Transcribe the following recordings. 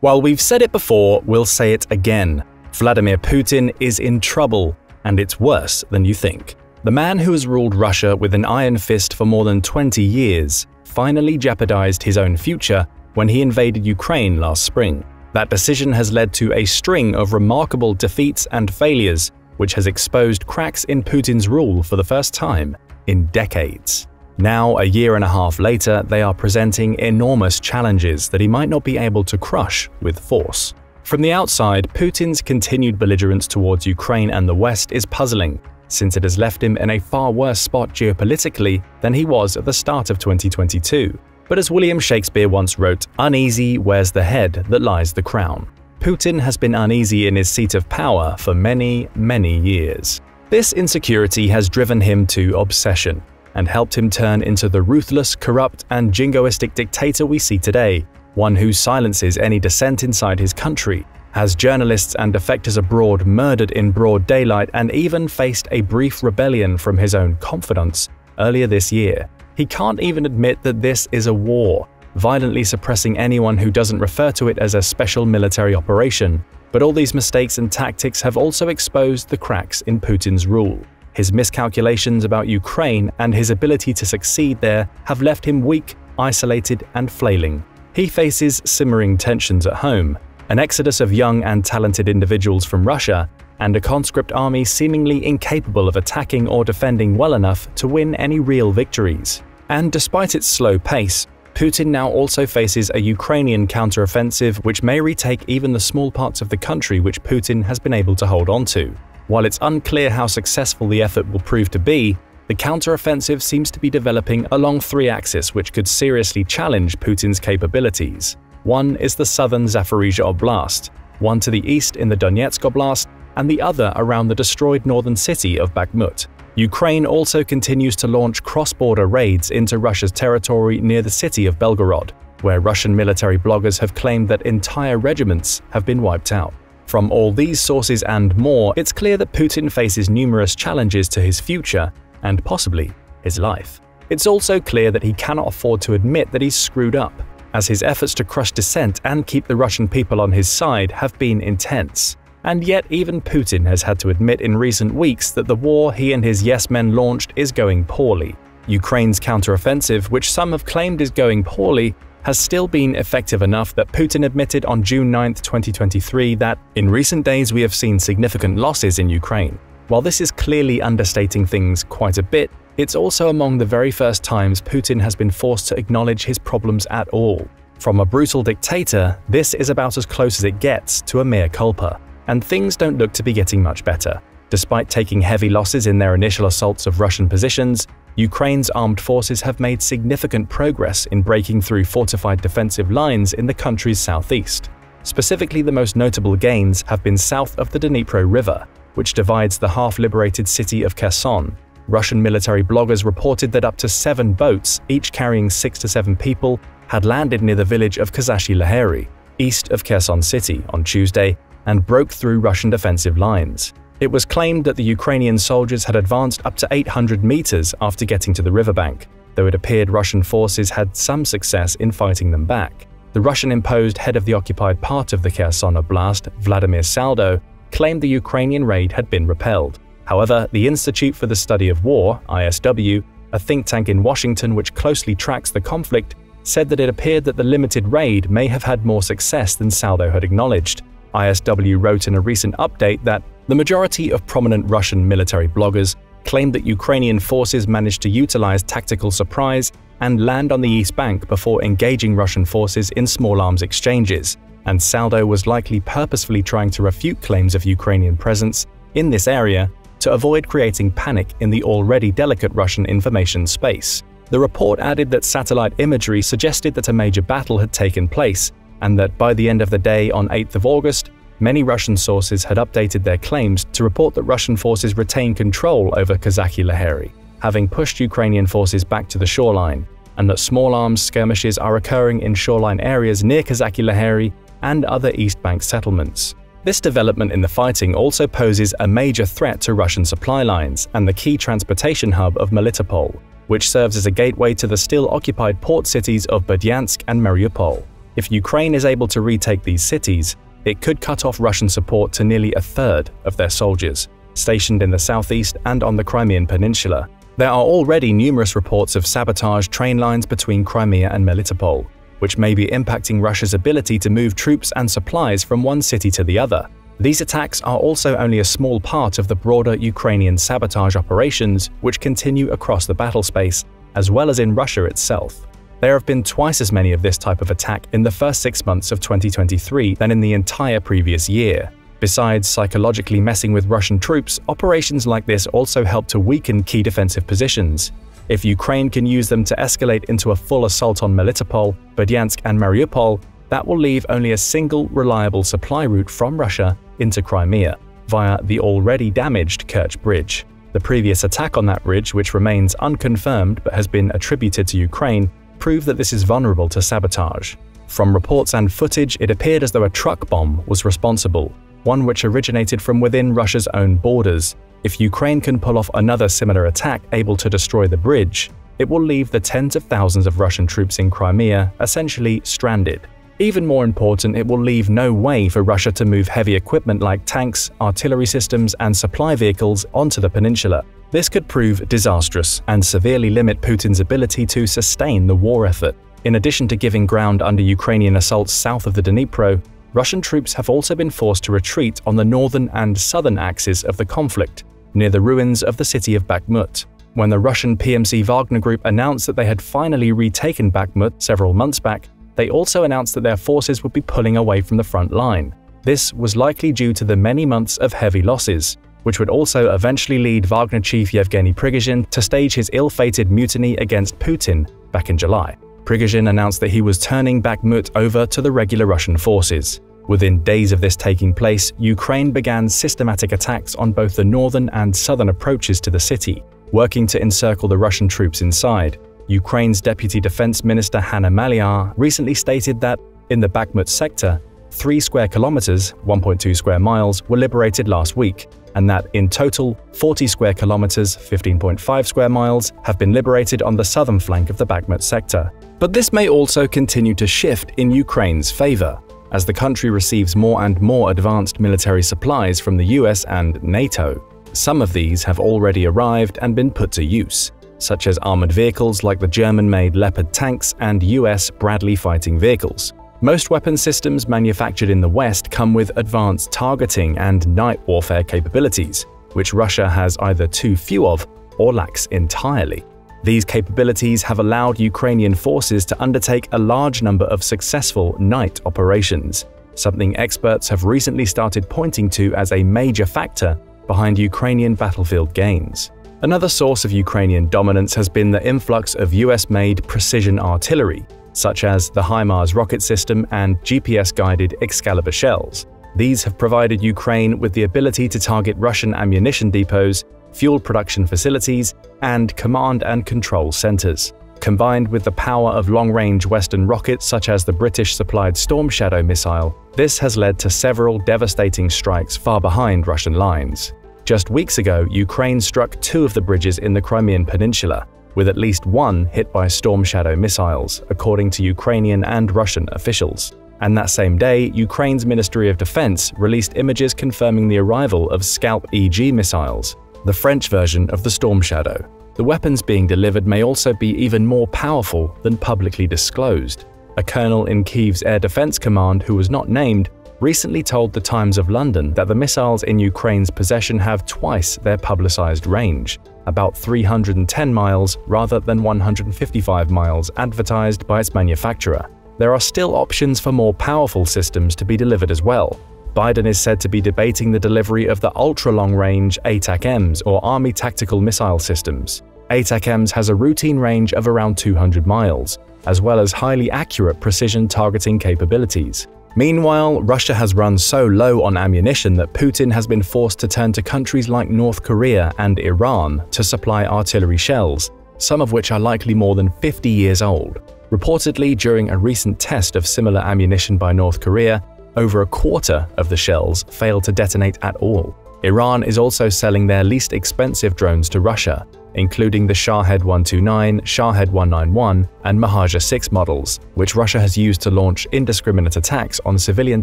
While we've said it before, we'll say it again. Vladimir Putin is in trouble, and it's worse than you think. The man who has ruled Russia with an iron fist for more than 20 years finally jeopardized his own future when he invaded Ukraine last spring. That decision has led to a string of remarkable defeats and failures, which has exposed cracks in Putin's rule for the first time in decades. Now, a year and a half later, they are presenting enormous challenges that he might not be able to crush with force. From the outside, Putin's continued belligerence towards Ukraine and the West is puzzling, since it has left him in a far worse spot geopolitically than he was at the start of 2022. But as William Shakespeare once wrote, uneasy wears the head that lies the crown. Putin has been uneasy in his seat of power for many, many years. This insecurity has driven him to obsession and helped him turn into the ruthless, corrupt, and jingoistic dictator we see today, one who silences any dissent inside his country, has journalists and defectors abroad murdered in broad daylight, and even faced a brief rebellion from his own confidants earlier this year. He can't even admit that this is a war, violently suppressing anyone who doesn't refer to it as a special military operation. But all these mistakes and tactics have also exposed the cracks in Putin's rule. His miscalculations about Ukraine and his ability to succeed there have left him weak, isolated, and flailing. He faces simmering tensions at home, an exodus of young and talented individuals from Russia, and a conscript army seemingly incapable of attacking or defending well enough to win any real victories. And despite its slow pace, Putin now also faces a Ukrainian counteroffensive which may retake even the small parts of the country which Putin has been able to hold on to. While it's unclear how successful the effort will prove to be, the counteroffensive seems to be developing along three axes which could seriously challenge Putin's capabilities. One is the southern Zaporizhia Oblast, one to the east in the Donetsk Oblast, and the other around the destroyed northern city of Bakhmut. Ukraine also continues to launch cross-border raids into Russia's territory near the city of Belgorod, where Russian military bloggers have claimed that entire regiments have been wiped out. From all these sources and more, it's clear that Putin faces numerous challenges to his future and possibly his life. It's also clear that he cannot afford to admit that he's screwed up, as his efforts to crush dissent and keep the Russian people on his side have been intense. And yet, even Putin has had to admit in recent weeks that the war he and his yes men launched is going poorly. Ukraine's counteroffensive, which some have claimed is going poorly, has still been effective enough that Putin admitted on June 9, 2023 that, in recent days we have seen significant losses in Ukraine. While this is clearly understating things quite a bit, it's also among the very first times Putin has been forced to acknowledge his problems at all. From a brutal dictator, this is about as close as it gets to a mea culpa and things don't look to be getting much better. Despite taking heavy losses in their initial assaults of Russian positions, Ukraine's armed forces have made significant progress in breaking through fortified defensive lines in the country's southeast. Specifically, the most notable gains have been south of the Dnipro River, which divides the half-liberated city of Kherson. Russian military bloggers reported that up to seven boats, each carrying six to seven people, had landed near the village of Kazachi Laheri, east of Kherson City, on Tuesday, and broke through Russian defensive lines. It was claimed that the Ukrainian soldiers had advanced up to 800 meters after getting to the riverbank, though it appeared Russian forces had some success in fighting them back. The Russian-imposed head of the occupied part of the Kherson Oblast, Vladimir Saldo, claimed the Ukrainian raid had been repelled. However, the Institute for the Study of War, ISW, a think tank in Washington which closely tracks the conflict, said that it appeared that the limited raid may have had more success than Saldo had acknowledged, ISW wrote in a recent update that the majority of prominent Russian military bloggers claimed that Ukrainian forces managed to utilize tactical surprise and land on the East Bank before engaging Russian forces in small arms exchanges, and Saldo was likely purposefully trying to refute claims of Ukrainian presence in this area to avoid creating panic in the already delicate Russian information space. The report added that satellite imagery suggested that a major battle had taken place, and that by the end of the day on 8th of August, many Russian sources had updated their claims to report that Russian forces retain control over Kazachi Laheri, having pushed Ukrainian forces back to the shoreline, and that small arms skirmishes are occurring in shoreline areas near Kazachi Laheri and other East Bank settlements. This development in the fighting also poses a major threat to Russian supply lines and the key transportation hub of Melitopol, which serves as a gateway to the still occupied port cities of Berdyansk and Mariupol. If Ukraine is able to retake these cities, it could cut off Russian support to nearly a third of their soldiers, stationed in the southeast and on the Crimean Peninsula. There are already numerous reports of sabotage train lines between Crimea and Melitopol, which may be impacting Russia's ability to move troops and supplies from one city to the other. These attacks are also only a small part of the broader Ukrainian sabotage operations which continue across the battle space, as well as in Russia itself. There have been twice as many of this type of attack in the first six months of 2023 than in the entire previous year. Besides psychologically messing with Russian troops, operations like this also help to weaken key defensive positions. If Ukraine can use them to escalate into a full assault on Melitopol, Berdyansk and Mariupol, that will leave only a single reliable supply route from Russia into Crimea, via the already damaged Kerch Bridge. The previous attack on that bridge, which remains unconfirmed but has been attributed to Ukraine, prove that this is vulnerable to sabotage. From reports and footage, it appeared as though a truck bomb was responsible, one which originated from within Russia's own borders. If Ukraine can pull off another similar attack able to destroy the bridge, it will leave the tens of thousands of Russian troops in Crimea essentially stranded. Even more important, it will leave no way for Russia to move heavy equipment like tanks, artillery systems, and supply vehicles onto the peninsula. This could prove disastrous and severely limit Putin's ability to sustain the war effort. In addition to giving ground under Ukrainian assaults south of the Dnipro, Russian troops have also been forced to retreat on the northern and southern axes of the conflict, near the ruins of the city of Bakhmut. When the Russian PMC Wagner Group announced that they had finally retaken Bakhmut several months back, they also announced that their forces would be pulling away from the front line. This was likely due to the many months of heavy losses, which would also eventually lead Wagner chief Yevgeny Prigozhin to stage his ill-fated mutiny against Putin back in July. Prigozhin announced that he was turning Bakhmut over to the regular Russian forces. Within days of this taking place, Ukraine began systematic attacks on both the northern and southern approaches to the city, working to encircle the Russian troops inside. Ukraine's Deputy Defense Minister Hanna Maliar recently stated that, in the Bakhmut sector, 3 square kilometers 1.2 square miles were liberated last week, and that in total 40 square kilometers 15.5 square miles have been liberated on the southern flank of the Bakhmut sector. But this may also continue to shift in Ukraine's favor, as the country receives more and more advanced military supplies from the US and NATO. Some of these have already arrived and been put to use, such as armored vehicles like the German-made Leopard tanks and US Bradley fighting vehicles. Most weapon systems manufactured in the West come with advanced targeting and night warfare capabilities, which Russia has either too few of or lacks entirely. These capabilities have allowed Ukrainian forces to undertake a large number of successful night operations, something experts have recently started pointing to as a major factor behind Ukrainian battlefield gains. Another source of Ukrainian dominance has been the influx of US-made precision artillery, such as the HIMARS rocket system and GPS-guided Excalibur shells. These have provided Ukraine with the ability to target Russian ammunition depots, fuel production facilities, and command and control centers. Combined with the power of long-range Western rockets such as the British-supplied Storm Shadow missile, this has led to several devastating strikes far behind Russian lines. Just weeks ago, Ukraine struck two of the bridges in the Crimean Peninsula, with at least one hit by Storm Shadow missiles, according to Ukrainian and Russian officials. And that same day, Ukraine's Ministry of Defense released images confirming the arrival of Scalp EG missiles, the French version of the Storm Shadow. The weapons being delivered may also be even more powerful than publicly disclosed. A colonel in Kyiv's Air Defense Command who was not named recently told the Times of London that the missiles in Ukraine's possession have twice their publicized range, about 310 miles rather than 155 miles advertised by its manufacturer. There are still options for more powerful systems to be delivered as well. Biden is said to be debating the delivery of the ultra-long-range ATACMS or Army Tactical Missile Systems. ATACMS has a routine range of around 200 miles, as well as highly accurate precision targeting capabilities. Meanwhile, Russia has run so low on ammunition that Putin has been forced to turn to countries like North Korea and Iran to supply artillery shells, some of which are likely more than 50 years old. Reportedly, during a recent test of similar ammunition by North Korea, over a quarter of the shells failed to detonate at all. Iran is also selling their least expensive drones to Russia, including the Shahed 129, Shahed 191, and Mohajer 6 models, which Russia has used to launch indiscriminate attacks on civilian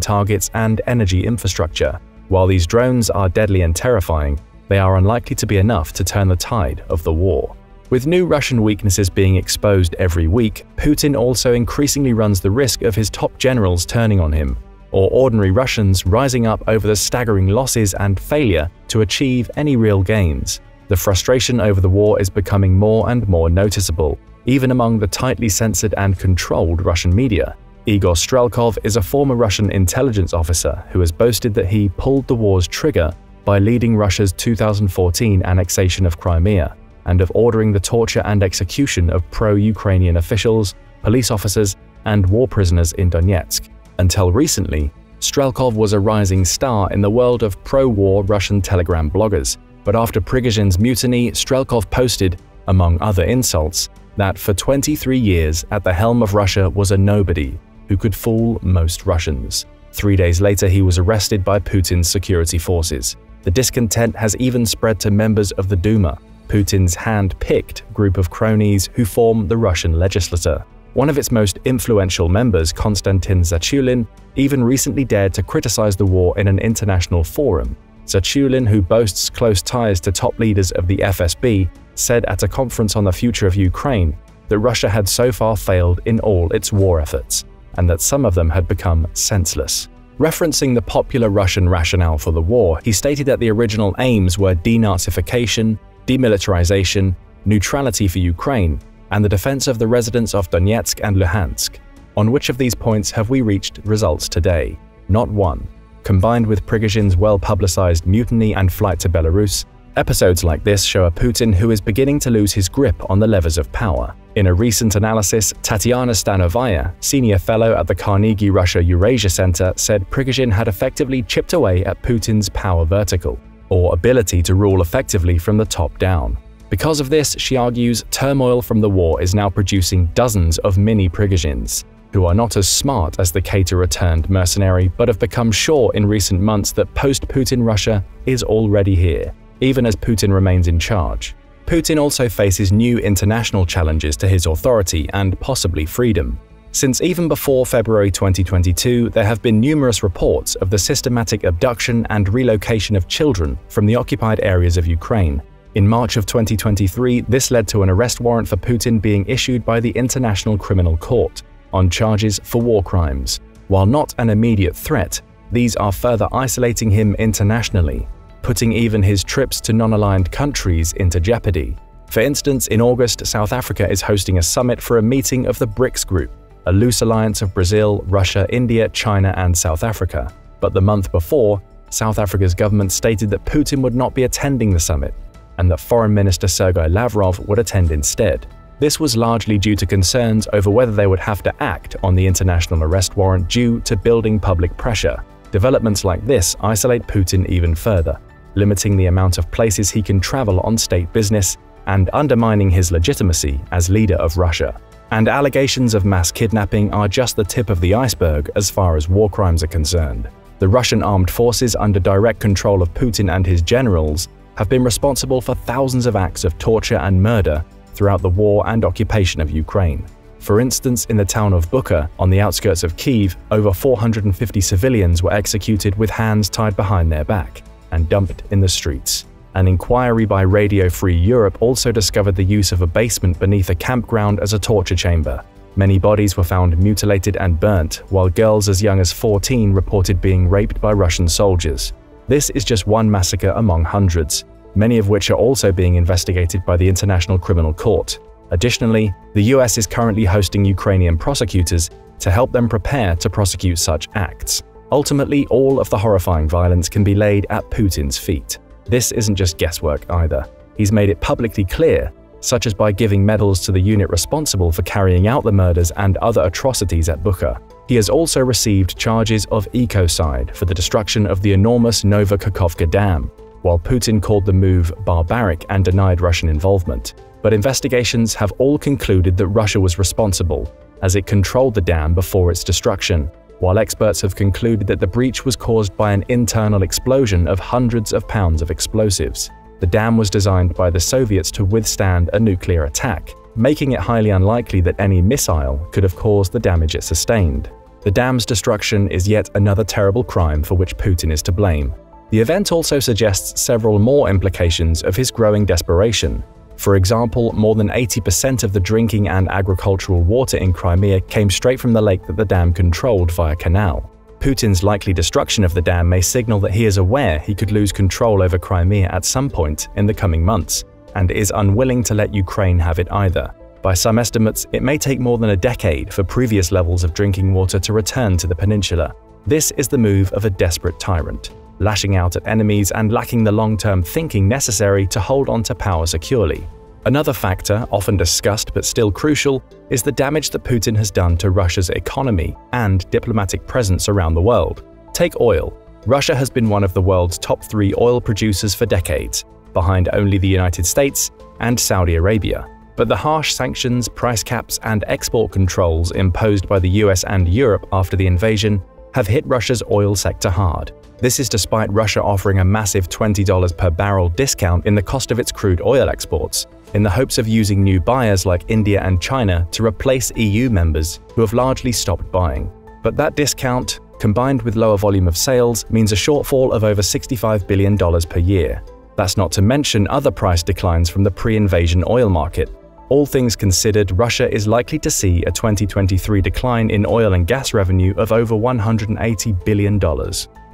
targets and energy infrastructure. While these drones are deadly and terrifying, they are unlikely to be enough to turn the tide of the war. With new Russian weaknesses being exposed every week, Putin also increasingly runs the risk of his top generals turning on him, or ordinary Russians rising up over the staggering losses and failure to achieve any real gains. The frustration over the war is becoming more and more noticeable, even among the tightly censored and controlled Russian media. Igor Strelkov is a former Russian intelligence officer who has boasted that he pulled the war's trigger by leading Russia's 2014 annexation of Crimea and of ordering the torture and execution of pro-Ukrainian officials, police officers, and war prisoners in Donetsk. Until recently, Strelkov was a rising star in the world of pro-war Russian Telegram bloggers, but after Prigozhin's mutiny, Strelkov posted, among other insults, that for 23 years at the helm of Russia was a nobody who could fool most Russians. Three days later, he was arrested by Putin's security forces. The discontent has even spread to members of the Duma, Putin's hand-picked group of cronies who form the Russian legislature. One of its most influential members, Konstantin Zatulin, even recently dared to criticize the war in an international forum, Zatulin, who boasts close ties to top leaders of the FSB, said at a conference on the future of Ukraine that Russia had so far failed in all its war efforts, and that some of them had become senseless. Referencing the popular Russian rationale for the war, he stated that the original aims were denazification, demilitarization, neutrality for Ukraine, and the defense of the residents of Donetsk and Luhansk. On which of these points have we reached results today? Not one combined with Prigozhin's well-publicized mutiny and flight to Belarus, episodes like this show a Putin who is beginning to lose his grip on the levers of power. In a recent analysis, Tatiana Stanovaya, senior fellow at the Carnegie Russia Eurasia Center, said Prigozhin had effectively chipped away at Putin's power vertical, or ability to rule effectively from the top down. Because of this, she argues, turmoil from the war is now producing dozens of mini Prigozhins, who are not as smart as the caterer-turned mercenary but have become sure in recent months that post-Putin Russia is already here, even as Putin remains in charge. Putin also faces new international challenges to his authority and possibly freedom. Since even before February 2022, there have been numerous reports of the systematic abduction and relocation of children from the occupied areas of Ukraine. In March of 2023, this led to an arrest warrant for Putin being issued by the International Criminal Court, on charges for war crimes. While not an immediate threat, these are further isolating him internationally, putting even his trips to non-aligned countries into jeopardy. For instance, in August, South Africa is hosting a summit for a meeting of the BRICS Group, a loose alliance of Brazil, Russia, India, China, and South Africa. But the month before, South Africa's government stated that Putin would not be attending the summit, and that Foreign Minister Sergei Lavrov would attend instead. This was largely due to concerns over whether they would have to act on the international arrest warrant due to building public pressure. Developments like this isolate Putin even further, limiting the amount of places he can travel on state business and undermining his legitimacy as leader of Russia. And allegations of mass kidnapping are just the tip of the iceberg as far as war crimes are concerned. The Russian armed forces under direct control of Putin and his generals have been responsible for thousands of acts of torture and murder throughout the war and occupation of Ukraine. For instance, in the town of Bucha, on the outskirts of Kiev, over 450 civilians were executed with hands tied behind their back and dumped in the streets. An inquiry by Radio Free Europe also discovered the use of a basement beneath a campground as a torture chamber. Many bodies were found mutilated and burnt, while girls as young as 14 reported being raped by Russian soldiers. This is just one massacre among hundreds, many of which are also being investigated by the International Criminal Court. Additionally, the US is currently hosting Ukrainian prosecutors to help them prepare to prosecute such acts. Ultimately, all of the horrifying violence can be laid at Putin's feet. This isn't just guesswork either. He's made it publicly clear, such as by giving medals to the unit responsible for carrying out the murders and other atrocities at Bucha. He has also received charges of ecocide for the destruction of the enormous Nova Kakhovka Dam, while Putin called the move barbaric and denied Russian involvement. But investigations have all concluded that Russia was responsible, as it controlled the dam before its destruction. while experts have concluded that the breach was caused by an internal explosion of hundreds of pounds of explosives. The dam was designed by the Soviets to withstand a nuclear attack, making it highly unlikely that any missile could have caused the damage it sustained. The dam's destruction is yet another terrible crime for which Putin is to blame. The event also suggests several more implications of his growing desperation. For example, more than 80% of the drinking and agricultural water in Crimea came straight from the lake that the dam controlled via canal. Putin's likely destruction of the dam may signal that he is aware he could lose control over Crimea at some point in the coming months, and is unwilling to let Ukraine have it either. By some estimates, it may take more than a decade for previous levels of drinking water to return to the peninsula. This is the move of a desperate tyrant, lashing out at enemies and lacking the long-term thinking necessary to hold on to power securely. Another factor, often discussed but still crucial, is the damage that Putin has done to Russia's economy and diplomatic presence around the world. Take oil. Russia has been one of the world's top three oil producers for decades, behind only the United States and Saudi Arabia. But the harsh sanctions, price caps, and export controls imposed by the US and Europe after the invasion have hit Russia's oil sector hard. This is despite Russia offering a massive $20 per barrel discount in the cost of its crude oil exports, in the hopes of using new buyers like India and China to replace EU members who have largely stopped buying. But that discount, combined with lower volume of sales, means a shortfall of over $65 billion per year. That's not to mention other price declines from the pre-invasion oil market. All things considered, Russia is likely to see a 2023 decline in oil and gas revenue of over $180 billion.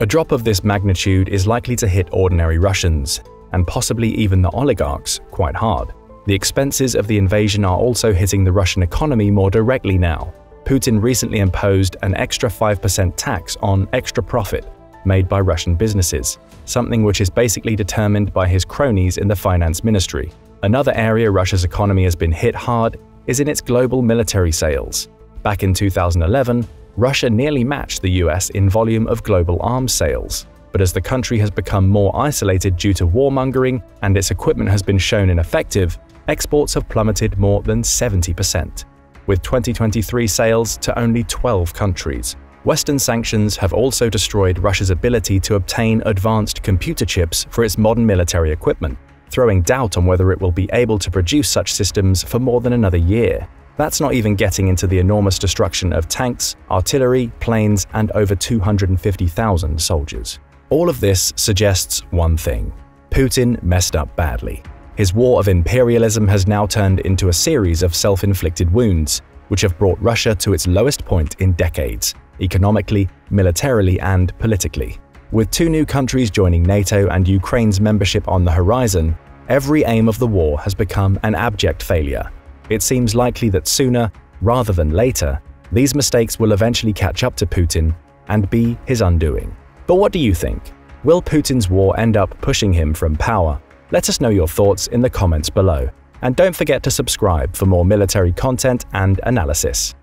A drop of this magnitude is likely to hit ordinary Russians, and possibly even the oligarchs, quite hard. The expenses of the invasion are also hitting the Russian economy more directly now. Putin recently imposed an extra 5% tax on extra profit made by Russian businesses, something which is basically determined by his cronies in the finance ministry. Another area Russia's economy has been hit hard is in its global military sales. Back in 2011, Russia nearly matched the US in volume of global arms sales. But as the country has become more isolated due to warmongering and its equipment has been shown ineffective, exports have plummeted more than 70%, with 2023 sales to only 12 countries. Western sanctions have also destroyed Russia's ability to obtain advanced computer chips for its modern military equipment, throwing doubt on whether it will be able to produce such systems for more than another year. That's not even getting into the enormous destruction of tanks, artillery, planes, and over 250,000 soldiers. All of this suggests one thing Putin messed up badly. His war of imperialism has now turned into a series of self-inflicted wounds, which have brought Russia to its lowest point in decades, economically, militarily, and politically. With two new countries joining NATO and Ukraine's membership on the horizon, every aim of the war has become an abject failure. It seems likely that sooner, rather than later, these mistakes will eventually catch up to Putin and be his undoing. But what do you think? Will Putin's war end up pushing him from power let us know your thoughts in the comments below. And don't forget to subscribe for more military content and analysis.